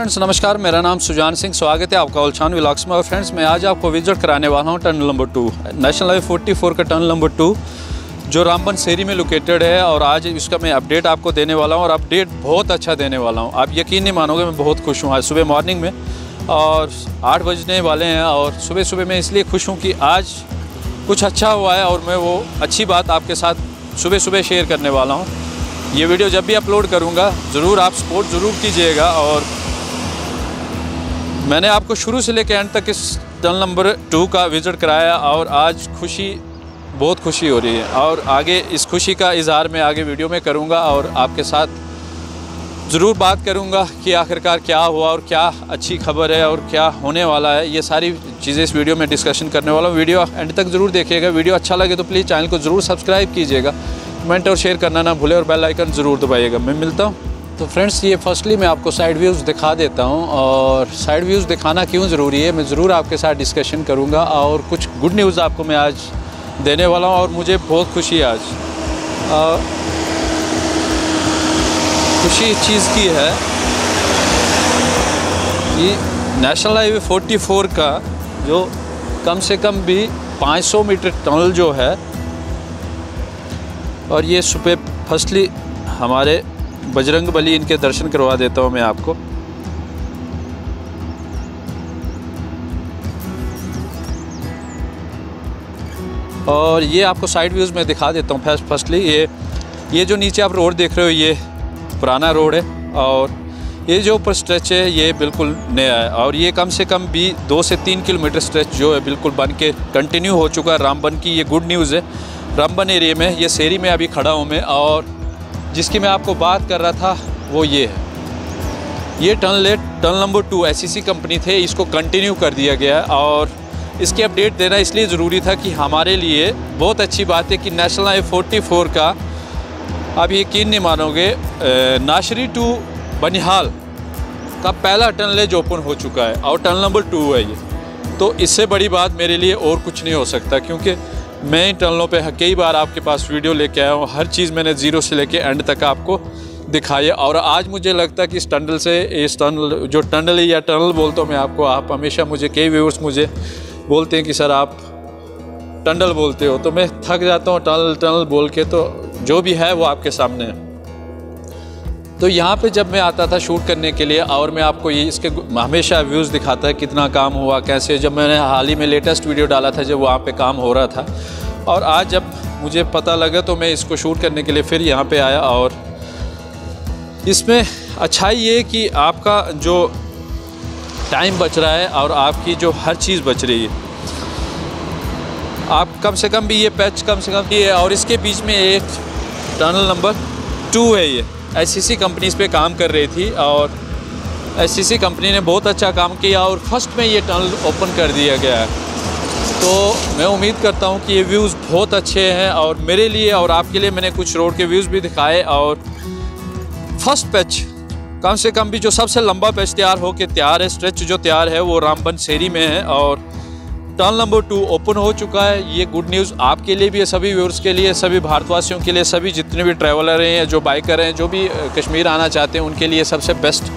Friends नमस्कार, मेरा नाम सुजान सिंह, स्वागत है आपका उलछान विलाक्स में। और फ्रेंड्स मैं आज आपको विज़िट कराने वाला हूँ tunnel number two national highway 44 का टनल नंबर टू, जो रामबन सेरी में लोकेटेड है। और आज इसका मैं अपडेट आपको देने वाला हूँ, और अपडेट बहुत अच्छा देने वाला हूँ। आप यकीन नहीं मानोगे, मैं बहुत खुश हूँ आज सुबह मॉर्निंग में। और आठ बजने वाले हैं, और सुबह सुबह मैं इसलिए खुश हूँ कि आज कुछ अच्छा हुआ है, और मैं वो अच्छी बात आपके साथ सुबह सुबह शेयर करने वाला हूँ। ये वीडियो जब भी अपलोड करूँगा, ज़रूर आप सपोर्ट ज़रूर कीजिएगा, और मैंने आपको शुरू से लेकर एंड तक इस टनल नंबर टू का विज़िट कराया और आज खुशी, बहुत खुशी हो रही है। और आगे इस खुशी का इजहार मैं आगे वीडियो में करूँगा और आपके साथ ज़रूर बात करूँगा कि आखिरकार क्या हुआ और क्या अच्छी खबर है और क्या होने वाला है। ये सारी चीज़ें इस वीडियो में डिस्कशन करने वाला हूँ। वीडियो एंड तक ज़रूर देखिएगा। वीडियो अच्छा लगे तो प्लीज़ चैनल को ज़रूर सब्सक्राइब कीजिएगा। कमेंट और शेयर करना ना भूलें और बेल आइकन ज़रूर दबाइएगा। मैं मिलता हूँ। तो फ्रेंड्स ये फर्स्टली मैं आपको साइड व्यूज़ दिखा देता हूँ और साइड व्यूज़ दिखाना क्यों ज़रूरी है मैं ज़रूर आपके साथ डिस्कशन करूँगा और कुछ गुड न्यूज़ आपको मैं आज देने वाला हूँ और मुझे बहुत खुशी आज। आ, खुशी इस चीज़ की है कि नेशनल हाईवे 44 का जो कम से कम भी 500 मीटर टनल जो है और ये सुबह फर्स्टली हमारे बजरंग बली इनके दर्शन करवा देता हूँ मैं आपको। और ये आपको साइड व्यूज़ में दिखा देता हूँ फ़र्स्ट फर्स्टली ये ये जो नीचे आप रोड देख रहे हो, ये पुराना रोड है और ये जो ऊपर स्ट्रेच है, ये बिल्कुल नया है और ये कम से कम भी दो से तीन किलोमीटर स्ट्रेच जो है बिल्कुल बन के कंटिन्यू हो चुका है। रामबन की ये गुड न्यूज़ है। रामबन एरिया में, ये शेरी में अभी खड़ा हूँ मैं और जिसकी मैं आपको बात कर रहा था, वो ये है। ये टर्न लेट टनल नंबर टू एस कंपनी थे, इसको कंटिन्यू कर दिया गया और इसकी अपडेट देना इसलिए ज़रूरी था कि हमारे लिए बहुत अच्छी बात है कि नेशनल हाई फोर्टी फोर का, आप यकीन नहीं मानोगे नाशरी टू बनिहाल का पहला टनल जो ओपन हो चुका है और टनल नंबर टू है ये। तो इससे बड़ी बात मेरे लिए और कुछ नहीं हो सकता, क्योंकि मैं टनलों पे कई बार आपके पास वीडियो लेके आया हूँ। हर चीज़ मैंने ज़ीरो से लेके एंड तक आपको दिखाई और आज मुझे लगता है कि इस टनल से, इस टनल, जो टनल है या टनल बोलता हूँ मैं आपको, आप हमेशा मुझे, कई व्यूअर्स मुझे बोलते हैं कि, सर, आप टनल बोलते हो। तो मैं थक जाता हूँ टनल टनल बोल के तो जो भी है वो आपके सामने है। तो यहाँ पे जब मैं आता था शूट करने के लिए, और मैं आपको ये इसके हमेशा व्यूज़ दिखाता है कितना काम हुआ, कैसे, जब मैंने हाल ही में लेटेस्ट वीडियो डाला था, जब वहाँ पे काम हो रहा था। और आज जब मुझे पता लगा तो मैं इसको शूट करने के लिए फिर यहाँ पे आया, और इसमें अच्छाई ये कि आपका जो टाइम बच रहा है, और आपकी जो हर चीज़ बच रही है। आप कम से कम भी ये पैच कम से कम ये, और इसके बीच में एक टनल नंबर टू है ये। एस कंपनी इस पर काम कर रही थी और एस कंपनी ने बहुत अच्छा काम किया और फ़र्स्ट में ये टनल ओपन कर दिया गया है। तो मैं उम्मीद करता हूँ कि ये व्यूज़ बहुत अच्छे हैं और मेरे लिए और आपके लिए मैंने कुछ रोड के व्यूज़ भी दिखाए और फ़र्स्ट पैच कम से कम भी जो सबसे लंबा पैच तैयार हो के तैयार है स्ट्रेच जो तैयार है वो रामबन शेरी में है और टर्न नंबर टू ओपन हो चुका है। ये गुड न्यूज़ आपके लिए भी है, सभी व्यूअर्स के लिए, सभी भारतवासियों के लिए, सभी जितने भी ट्रैवलर हैं, जो बाइकर हैं, जो भी कश्मीर आना चाहते हैं, उनके लिए सबसे बेस्ट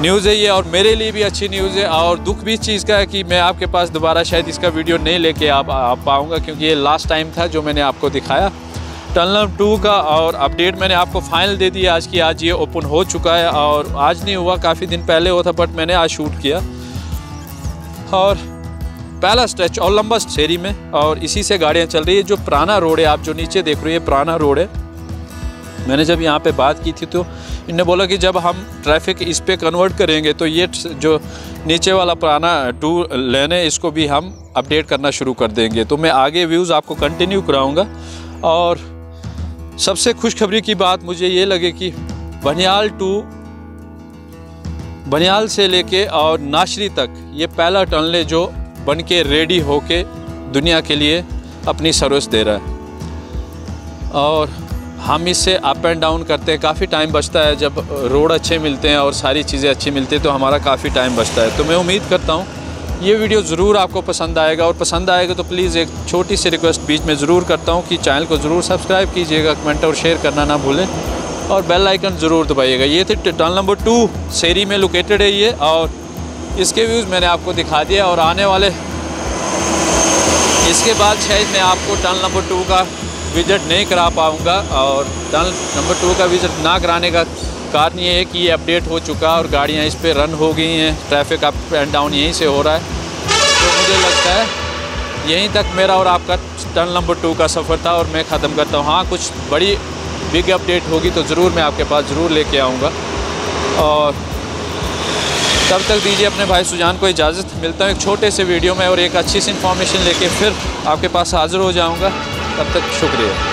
न्यूज़ है ये और मेरे लिए भी अच्छी न्यूज़ है। और दुख भी इस चीज़ का है कि मैं आपके पास दोबारा शायद इसका वीडियो नहीं लेके आप आ पाऊँगा, क्योंकि ये लास्ट टाइम था जो मैंने आपको दिखाया। टनल टू का और अपडेट मैंने आपको फाइनल दे दिया आज की आज ये ओपन हो चुका है और आज नहीं हुआ, काफ़ी दिन पहले हुआ था बट मैंने आज शूट किया। और पहला स्ट्रेच और लंबा शेरी में और इसी से गाड़ियाँ चल रही है। जो पुराना रोड है, आप जो नीचे देख रहे हैं पुराना रोड है। मैंने जब यहाँ पे बात की थी तो इन्होंने बोला कि जब हम ट्रैफ़िक इस पर कन्वर्ट करेंगे तो ये जो नीचे वाला पुराना टू लेन है, इसको भी हम अपडेट करना शुरू कर देंगे। तो मैं आगे व्यूज़ आपको कंटिन्यू कराऊँगा। और सबसे खुशखबरी की बात मुझे ये लगे कि बनियाल टू, बनियाल से लेके और नाशरी तक ये पहला टनल है जो बन के रेडी होके दुनिया के लिए अपनी सर्विस दे रहा है। और हम इससे अप एंड डाउन करते हैं। काफ़ी टाइम बचता है जब रोड अच्छे मिलते हैं और सारी चीज़ें अच्छी मिलती हैं तो हमारा काफ़ी टाइम बचता है। तो मैं उम्मीद करता हूँ, ये वीडियो ज़रूर आपको पसंद आएगा। और पसंद आएगा तो प्लीज़ एक छोटी सी रिक्वेस्ट बीच में ज़रूर करता हूँ कि चैनल को ज़रूर सब्सक्राइब कीजिएगा कमेंट और शेयर करना ना भूलें। और बेल आइकन ज़रूर दबाइएगा। ये थे टर्न नंबर टू सेरी में लोकेटेड है ये और इसके व्यूज़ मैंने आपको दिखा दिया और आने वाले इसके बाद शायद मैं आपको टनल नंबर टू का विज़िट नहीं करा पाऊँगा और टनल नंबर टू का विज़िट ना कराने का कारण ये है कि ये अपडेट हो चुका और गाड़ियाँ इस पर रन हो गई हैं। ट्रैफ़िक अप एंड डाउन यहीं से हो रहा है। तो मुझे लगता है यहीं तक मेरा और आपका टर्न नंबर टू का सफ़र था और मैं ख़त्म करता हूँ। हाँ कुछ बड़ी बिग अपडेट होगी तो ज़रूर मैं आपके पास ज़रूर लेके आऊँगा। और तब तक दीजिए अपने भाई सुजान को इजाज़त। मिलता हूँ एक छोटे से वीडियो में और एक अच्छी सी इन्फॉर्मेशन लेके फिर आपके पास हाज़िर हो जाऊँगा। तब तक शुक्रिया।